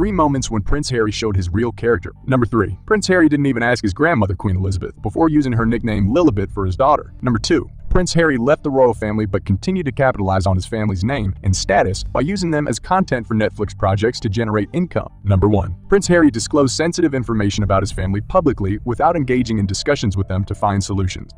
Three moments when Prince Harry showed his real character. Number 3. Prince Harry didn't even ask his grandmother, Queen Elizabeth, before using her nickname Lilibet for his daughter. Number 2. Prince Harry left the royal family but continued to capitalize on his family's name and status by using them as content for Netflix projects to generate income. Number 1. Prince Harry disclosed sensitive information about his family publicly without engaging in discussions with them to find solutions.